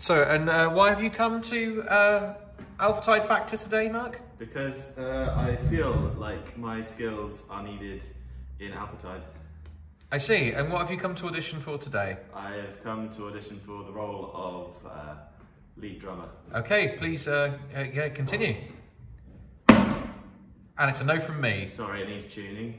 So, and uh, why have you come to uh, Alpha Tide Factor today, Mark? Because uh, I feel like my skills are needed in Alpha Tide. I see. And what have you come to audition for today? I have come to audition for the role of uh, lead drummer. Okay, please, uh, yeah, continue. And it's a no from me. Sorry, it needs tuning.